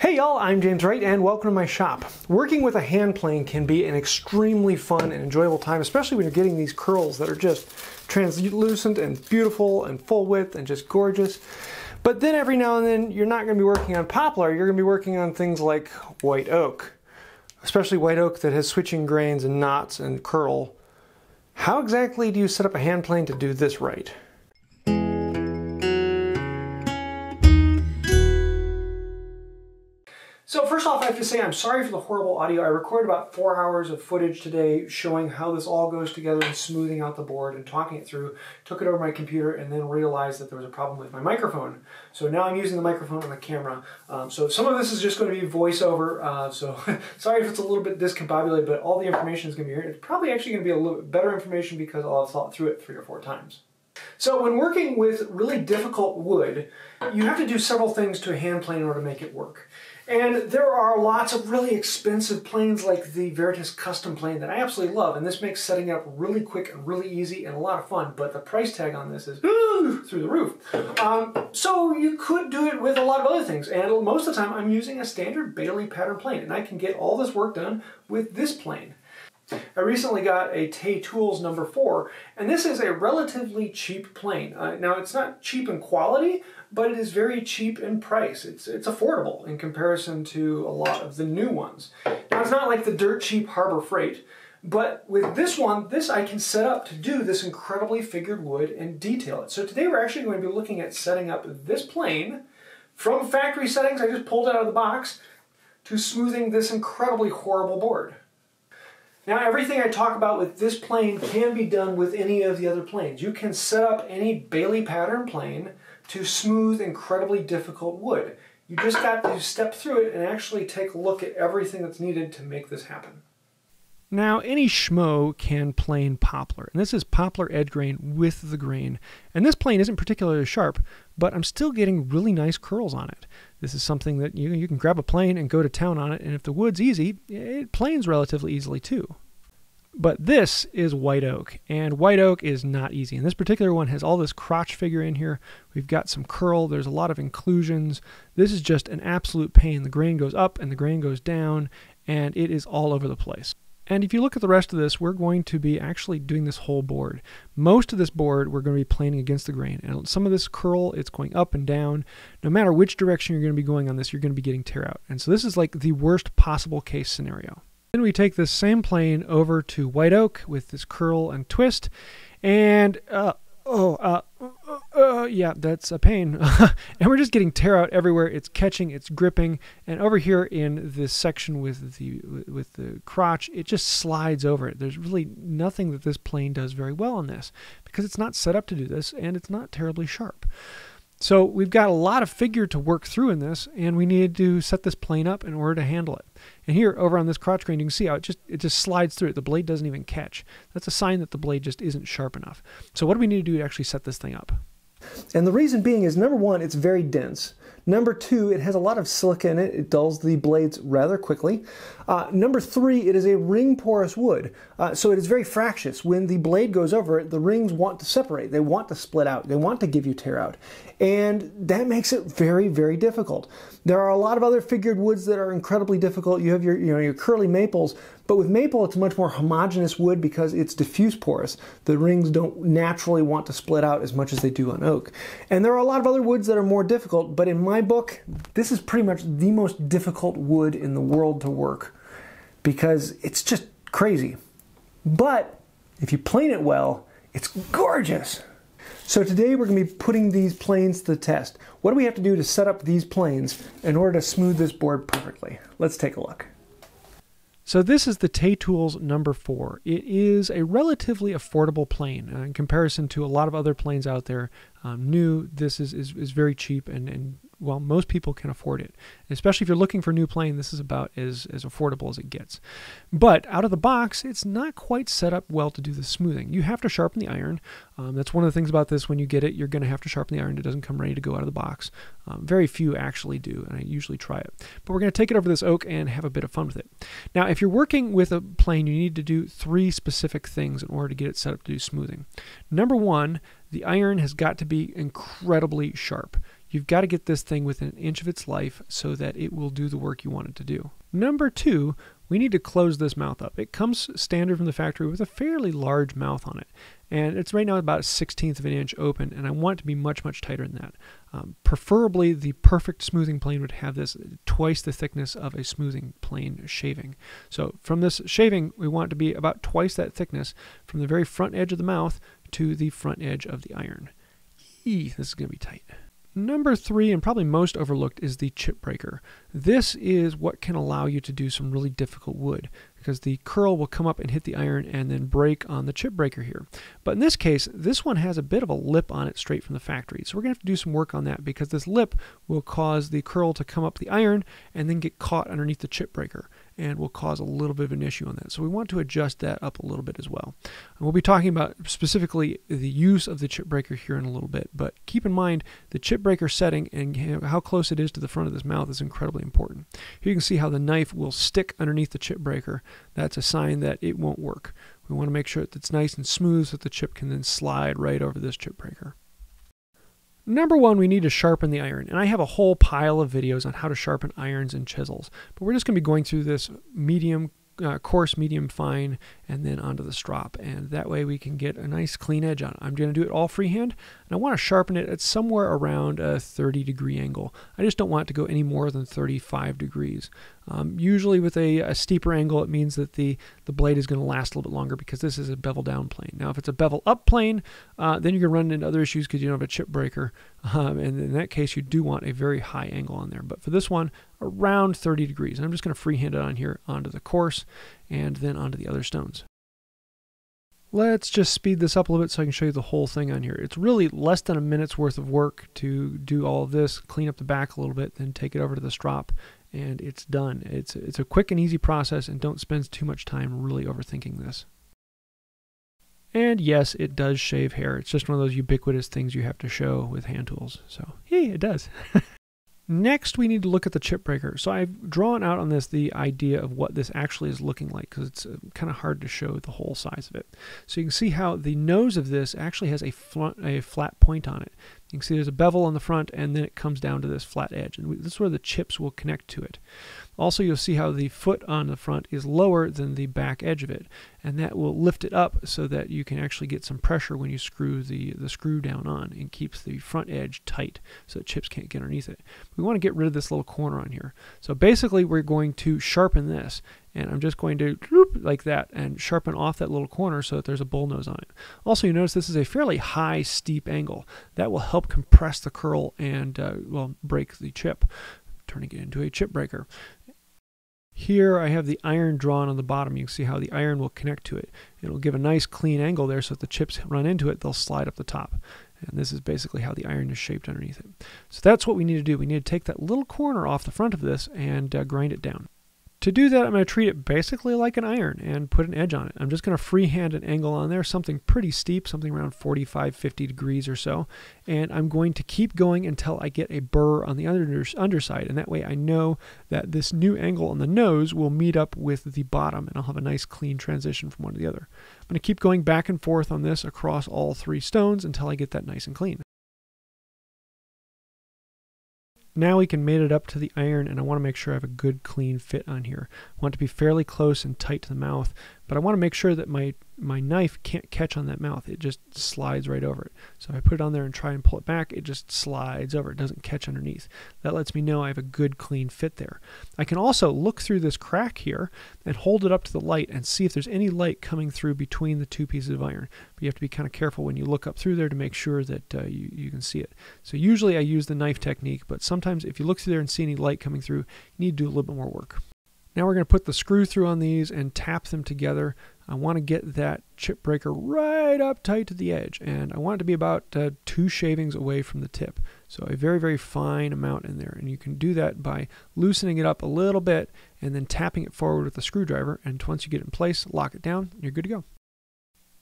Hey y'all, I'm James Wright and welcome to my shop. Working with a hand plane can be an extremely fun and enjoyable time, especially when you're getting these curls that are just translucent and beautiful and full width and just gorgeous. But then every now and then you're not going to be working on poplar, you're going to be working on things like white oak, especially white oak that has switching grains and knots and curl. How exactly do you set up a hand plane to do this right? So first off, I have to say I'm sorry for the horrible audio. I recorded about four hours of footage today showing how this all goes together and smoothing out the board and talking it through. Took it over my computer and then realized that there was a problem with my microphone. So now I'm using the microphone on the camera. Um, so some of this is just going to be voiceover. Uh, so sorry if it's a little bit discombobulated, but all the information is going to be here. It's probably actually going to be a little bit better information because I'll have thought through it three or four times. So when working with really difficult wood, you have to do several things to a hand plane in order to make it work. And there are lots of really expensive planes like the Veritas Custom plane that I absolutely love, and this makes setting up really quick and really easy and a lot of fun, but the price tag on this is through the roof. Um, so you could do it with a lot of other things, and most of the time I'm using a standard Bailey pattern plane, and I can get all this work done with this plane. I recently got a Tay Tools number four, and this is a relatively cheap plane. Uh, now, it's not cheap in quality, but it is very cheap in price. It's, it's affordable in comparison to a lot of the new ones. Now, it's not like the dirt cheap Harbor Freight, but with this one, this I can set up to do this incredibly figured wood and detail it. So today we're actually going to be looking at setting up this plane from factory settings, I just pulled it out of the box, to smoothing this incredibly horrible board. Now everything I talk about with this plane can be done with any of the other planes. You can set up any Bailey pattern plane to smooth incredibly difficult wood. You just got to step through it and actually take a look at everything that's needed to make this happen. Now, any schmo can plane poplar, and this is poplar edge grain with the grain. And this plane isn't particularly sharp, but I'm still getting really nice curls on it. This is something that you, you can grab a plane and go to town on it, and if the wood's easy, it planes relatively easily too. But this is white oak, and white oak is not easy. And this particular one has all this crotch figure in here. We've got some curl, there's a lot of inclusions. This is just an absolute pain. The grain goes up and the grain goes down, and it is all over the place. And if you look at the rest of this, we're going to be actually doing this whole board. Most of this board, we're going to be planing against the grain. And some of this curl, it's going up and down. No matter which direction you're going to be going on this, you're going to be getting tear out. And so this is like the worst possible case scenario. Then we take this same plane over to white oak with this curl and twist. And, uh, oh, uh, uh, yeah, that's a pain. and we're just getting tear out everywhere. It's catching, it's gripping, and over here in this section with the with the crotch, it just slides over it. There's really nothing that this plane does very well on this because it's not set up to do this, and it's not terribly sharp. So we've got a lot of figure to work through in this, and we needed to set this plane up in order to handle it. And here, over on this crotch grain, you can see how it just it just slides through it. The blade doesn't even catch. That's a sign that the blade just isn't sharp enough. So what do we need to do to actually set this thing up? And the reason being is number one, it's very dense. Number two, it has a lot of silica in it. It dulls the blades rather quickly. Uh, number three, it is a ring porous wood, uh, so it is very fractious. When the blade goes over it, the rings want to separate. They want to split out. They want to give you tear out. And that makes it very, very difficult. There are a lot of other figured woods that are incredibly difficult. You have your, you know, your curly maples, but with maple, it's a much more homogeneous wood because it's diffuse porous. The rings don't naturally want to split out as much as they do on oak. And there are a lot of other woods that are more difficult, but in my book, this is pretty much the most difficult wood in the world to work because it's just crazy. But if you plane it well, it's gorgeous. So today we're going to be putting these planes to the test. What do we have to do to set up these planes in order to smooth this board perfectly? Let's take a look. So this is the Tay Tools number four. It is a relatively affordable plane uh, in comparison to a lot of other planes out there. Um, new, this is, is, is very cheap and, and well, most people can afford it. Especially if you're looking for a new plane, this is about as, as affordable as it gets. But out of the box, it's not quite set up well to do the smoothing. You have to sharpen the iron. Um, that's one of the things about this. When you get it, you're going to have to sharpen the iron. It doesn't come ready to go out of the box. Um, very few actually do, and I usually try it. But we're going to take it over this oak and have a bit of fun with it. Now, if you're working with a plane, you need to do three specific things in order to get it set up to do smoothing. Number one, the iron has got to be incredibly sharp. You've got to get this thing within an inch of its life so that it will do the work you want it to do. Number two, we need to close this mouth up. It comes standard from the factory with a fairly large mouth on it. And it's right now about a 16th of an inch open, and I want it to be much, much tighter than that. Um, preferably, the perfect smoothing plane would have this twice the thickness of a smoothing plane shaving. So from this shaving, we want it to be about twice that thickness from the very front edge of the mouth to the front edge of the iron. Eee, this is going to be tight. Number three, and probably most overlooked, is the chip breaker. This is what can allow you to do some really difficult wood because the curl will come up and hit the iron and then break on the chip breaker here. But in this case, this one has a bit of a lip on it straight from the factory. So we're going to have to do some work on that because this lip will cause the curl to come up the iron and then get caught underneath the chip breaker and will cause a little bit of an issue on that. So we want to adjust that up a little bit as well. And we'll be talking about specifically the use of the chip breaker here in a little bit, but keep in mind the chip breaker setting and how close it is to the front of this mouth is incredibly important. Here you can see how the knife will stick underneath the chip breaker. That's a sign that it won't work. We want to make sure that it's nice and smooth so that the chip can then slide right over this chip breaker. Number one, we need to sharpen the iron. And I have a whole pile of videos on how to sharpen irons and chisels. But we're just going to be going through this medium, uh, coarse, medium, fine, and then onto the strop. And that way we can get a nice clean edge on it. I'm going to do it all freehand. And I want to sharpen it at somewhere around a 30 degree angle. I just don't want it to go any more than 35 degrees. Um, usually with a, a, steeper angle, it means that the, the blade is going to last a little bit longer because this is a bevel down plane. Now, if it's a bevel up plane, uh, then you're going to run into other issues because you don't have a chip breaker. Um, and in that case, you do want a very high angle on there. But for this one, around 30 degrees. And I'm just going to freehand it on here onto the coarse and then onto the other stones. Let's just speed this up a little bit so I can show you the whole thing on here. It's really less than a minute's worth of work to do all of this, clean up the back a little bit, then take it over to the strop and it's done. It's it's a quick and easy process and don't spend too much time really overthinking this. And yes, it does shave hair. It's just one of those ubiquitous things you have to show with hand tools. So, hey, it does. Next, we need to look at the chip breaker. So I've drawn out on this the idea of what this actually is looking like because it's uh, kind of hard to show the whole size of it. So you can see how the nose of this actually has a, a flat point on it. You can see there's a bevel on the front and then it comes down to this flat edge. And this is where the chips will connect to it. Also, you'll see how the foot on the front is lower than the back edge of it, and that will lift it up so that you can actually get some pressure when you screw the, the screw down on and keeps the front edge tight so that chips can't get underneath it. We want to get rid of this little corner on here. So basically, we're going to sharpen this, and I'm just going to like that and sharpen off that little corner so that there's a bullnose on it. Also, you notice this is a fairly high, steep angle. That will help compress the curl and, uh, well, break the chip turning it into a chip breaker. Here I have the iron drawn on the bottom. You can see how the iron will connect to it. It'll give a nice clean angle there so if the chips run into it, they'll slide up the top. And this is basically how the iron is shaped underneath it. So that's what we need to do. We need to take that little corner off the front of this and uh, grind it down. To do that, I'm going to treat it basically like an iron and put an edge on it. I'm just going to freehand an angle on there, something pretty steep, something around 45, 50 degrees or so. And I'm going to keep going until I get a burr on the under, underside. And that way I know that this new angle on the nose will meet up with the bottom and I'll have a nice clean transition from one to the other. I'm going to keep going back and forth on this across all three stones until I get that nice and clean. Now we can mate it up to the iron and I want to make sure I have a good clean fit on here. I want to be fairly close and tight to the mouth, but I want to make sure that my my knife can't catch on that mouth. It just slides right over it. So if I put it on there and try and pull it back, it just slides over. It doesn't catch underneath. That lets me know I have a good clean fit there. I can also look through this crack here and hold it up to the light and see if there's any light coming through between the two pieces of iron. But you have to be kind of careful when you look up through there to make sure that uh, you, you can see it. So usually I use the knife technique, but sometimes if you look through there and see any light coming through, you need to do a little bit more work. Now we're going to put the screw through on these and tap them together I want to get that chip breaker right up tight to the edge and I want it to be about uh, two shavings away from the tip. So a very, very fine amount in there. And you can do that by loosening it up a little bit and then tapping it forward with a screwdriver. And once you get it in place, lock it down and you're good to go.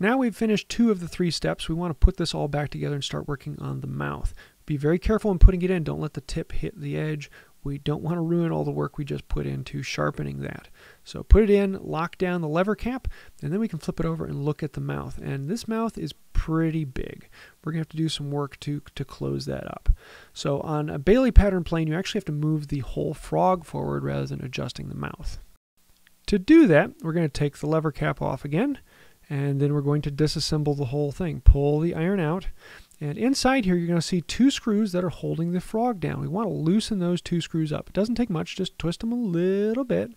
Now we've finished two of the three steps. We want to put this all back together and start working on the mouth. Be very careful in putting it in. Don't let the tip hit the edge we don't want to ruin all the work we just put into sharpening that. So put it in, lock down the lever cap, and then we can flip it over and look at the mouth. And this mouth is pretty big. We're going to have to do some work to, to close that up. So on a Bailey pattern plane, you actually have to move the whole frog forward rather than adjusting the mouth. To do that, we're going to take the lever cap off again, and then we're going to disassemble the whole thing. Pull the iron out, and inside here, you're going to see two screws that are holding the frog down. We want to loosen those two screws up. It doesn't take much, just twist them a little bit.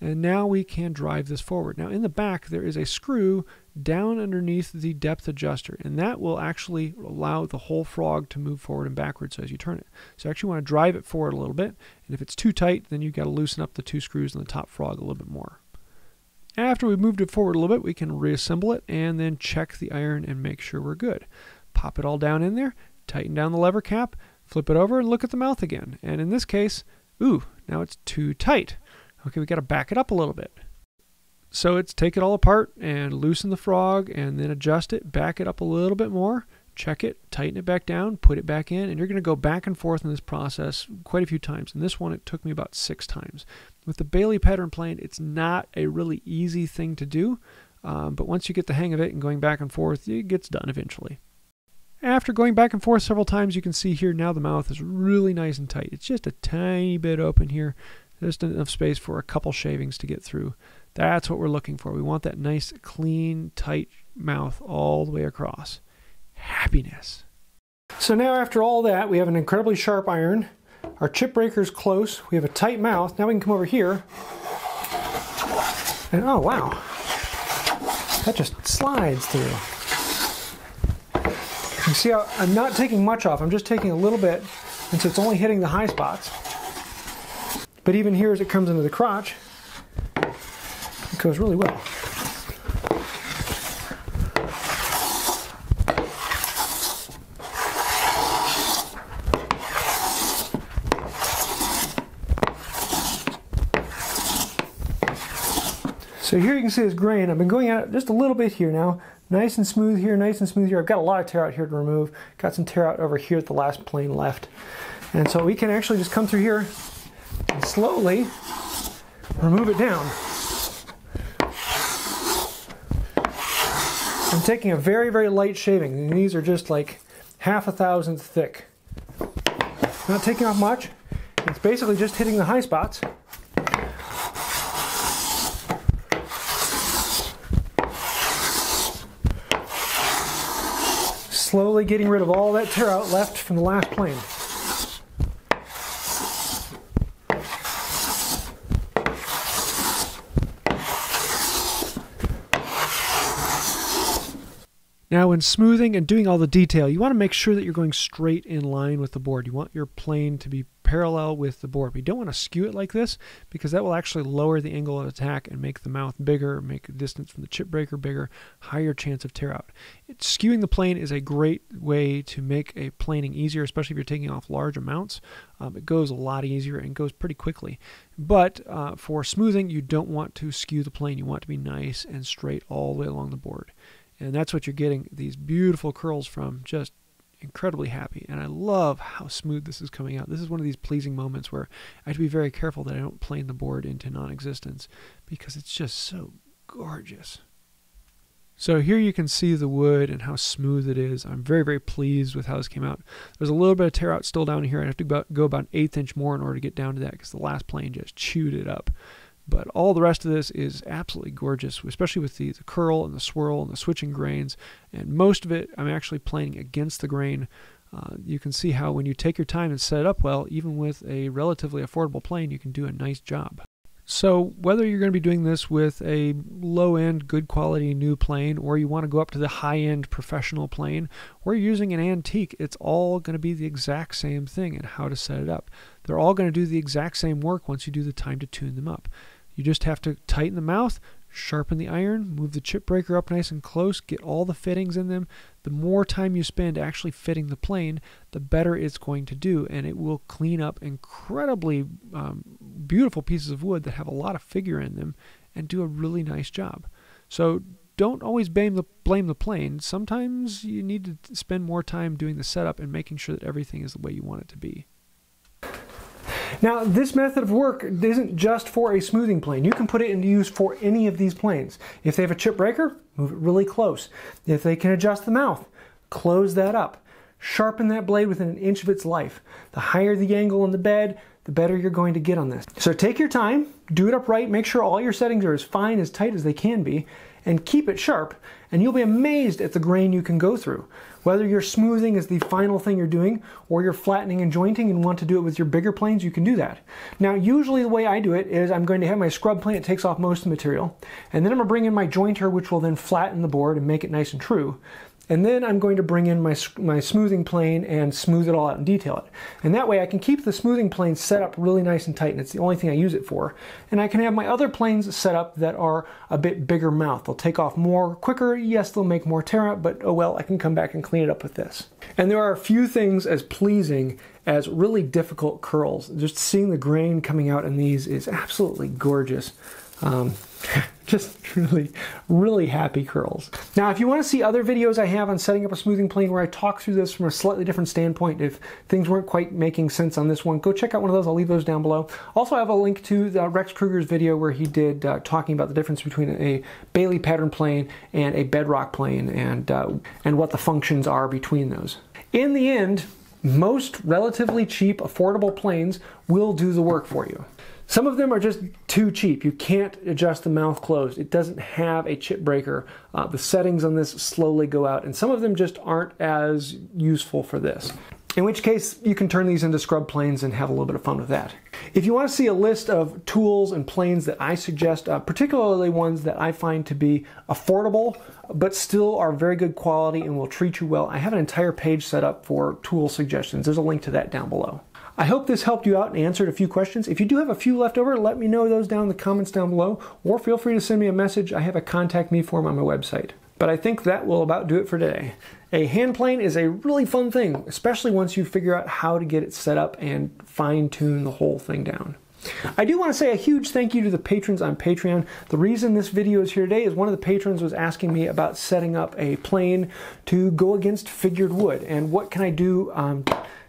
And now we can drive this forward. Now in the back, there is a screw down underneath the depth adjuster, and that will actually allow the whole frog to move forward and backwards as you turn it. So actually want to drive it forward a little bit, and if it's too tight, then you've got to loosen up the two screws in the top frog a little bit more. After we've moved it forward a little bit, we can reassemble it and then check the iron and make sure we're good pop it all down in there, tighten down the lever cap, flip it over, and look at the mouth again. And in this case, ooh, now it's too tight. Okay, we got to back it up a little bit. So it's take it all apart and loosen the frog and then adjust it, back it up a little bit more, check it, tighten it back down, put it back in, and you're going to go back and forth in this process quite a few times. And this one, it took me about six times. With the Bailey pattern plane, it's not a really easy thing to do, um, but once you get the hang of it and going back and forth, it gets done eventually. After going back and forth several times, you can see here now the mouth is really nice and tight. It's just a tiny bit open here, just enough space for a couple shavings to get through. That's what we're looking for. We want that nice, clean, tight mouth all the way across. Happiness. So now after all that, we have an incredibly sharp iron. Our chip breaker is close. We have a tight mouth. Now we can come over here. And oh, wow. That just slides through. You see how I'm not taking much off, I'm just taking a little bit, and so it's only hitting the high spots. But even here as it comes into the crotch, it goes really well. So here you can see this grain. I've been going at it just a little bit here now. Nice and smooth here, nice and smooth here. I've got a lot of tear out here to remove. Got some tear out over here at the last plane left. And so we can actually just come through here and slowly remove it down. I'm taking a very, very light shaving. And these are just like half a thousandth thick. Not taking off much. It's basically just hitting the high spots. Slowly getting rid of all that tear out left from the last plane. Now when smoothing and doing all the detail, you want to make sure that you're going straight in line with the board. You want your plane to be parallel with the board. We don't want to skew it like this because that will actually lower the angle of attack and make the mouth bigger, make the distance from the chip breaker bigger, higher chance of tear out. Skewing the plane is a great way to make a planing easier, especially if you're taking off large amounts. Um, it goes a lot easier and goes pretty quickly. But uh, for smoothing, you don't want to skew the plane. You want to be nice and straight all the way along the board. And that's what you're getting these beautiful curls from, just incredibly happy, and I love how smooth this is coming out. This is one of these pleasing moments where I have to be very careful that I don't plane the board into non-existence because it's just so gorgeous. So here you can see the wood and how smooth it is. I'm very, very pleased with how this came out. There's a little bit of tear out still down here. I have to go about an eighth inch more in order to get down to that because the last plane just chewed it up. But all the rest of this is absolutely gorgeous, especially with the, the curl and the swirl and the switching grains. And most of it, I'm actually planing against the grain. Uh, you can see how when you take your time and set it up well, even with a relatively affordable plane, you can do a nice job. So whether you're going to be doing this with a low-end, good quality new plane, or you want to go up to the high-end professional plane, or using an antique, it's all going to be the exact same thing and how to set it up. They're all going to do the exact same work once you do the time to tune them up. You just have to tighten the mouth, sharpen the iron, move the chip breaker up nice and close, get all the fittings in them. The more time you spend actually fitting the plane, the better it's going to do, and it will clean up incredibly um, beautiful pieces of wood that have a lot of figure in them and do a really nice job. So don't always blame the blame the plane. Sometimes you need to spend more time doing the setup and making sure that everything is the way you want it to be. Now, this method of work isn't just for a smoothing plane. You can put it into use for any of these planes. If they have a chip breaker, move it really close. If they can adjust the mouth, close that up. Sharpen that blade within an inch of its life. The higher the angle on the bed, the better you're going to get on this. So take your time, do it upright, make sure all your settings are as fine, as tight as they can be, and keep it sharp, and you'll be amazed at the grain you can go through. Whether your smoothing is the final thing you're doing, or you're flattening and jointing and want to do it with your bigger planes, you can do that. Now, usually the way I do it is I'm going to have my scrub plane, it takes off most of the material, and then I'm to bring in my jointer, which will then flatten the board and make it nice and true. And then I'm going to bring in my, my smoothing plane and smooth it all out and detail it. And that way I can keep the smoothing plane set up really nice and tight, and it's the only thing I use it for. And I can have my other planes set up that are a bit bigger mouth. They'll take off more quicker. Yes, they'll make more tear up, but oh well, I can come back and clean it up with this. And there are a few things as pleasing as really difficult curls. Just seeing the grain coming out in these is absolutely gorgeous. Um, just really, really happy curls. Now, if you want to see other videos I have on setting up a smoothing plane where I talk through this from a slightly different standpoint, if things weren't quite making sense on this one, go check out one of those. I'll leave those down below. Also, I have a link to the Rex Krueger's video where he did uh, talking about the difference between a Bailey pattern plane and a bedrock plane and, uh, and what the functions are between those. In the end, most relatively cheap, affordable planes will do the work for you. Some of them are just too cheap. You can't adjust the mouth closed. It doesn't have a chip breaker. Uh, the settings on this slowly go out, and some of them just aren't as useful for this. In which case, you can turn these into scrub planes and have a little bit of fun with that. If you want to see a list of tools and planes that I suggest, uh, particularly ones that I find to be affordable, but still are very good quality and will treat you well, I have an entire page set up for tool suggestions. There's a link to that down below. I hope this helped you out and answered a few questions. If you do have a few left over, let me know those down in the comments down below, or feel free to send me a message. I have a contact me form on my website. But I think that will about do it for today. A hand plane is a really fun thing, especially once you figure out how to get it set up and fine tune the whole thing down. I do want to say a huge thank you to the patrons on Patreon. The reason this video is here today is one of the patrons was asking me about setting up a plane to go against figured wood and what can I do um,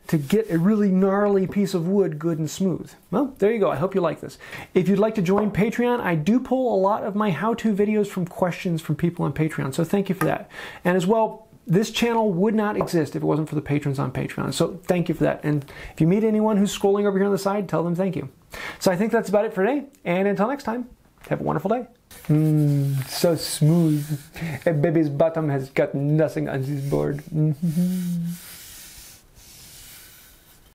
to get a really gnarly piece of wood good and smooth. Well, there you go. I hope you like this. If you'd like to join Patreon, I do pull a lot of my how-to videos from questions from people on Patreon, so thank you for that. And as well, this channel would not exist if it wasn't for the patrons on Patreon. So thank you for that. And if you meet anyone who's scrolling over here on the side, tell them thank you. So I think that's about it for today. And until next time, have a wonderful day. Mmm, so smooth. A baby's bottom has got nothing on his board. Mm -hmm.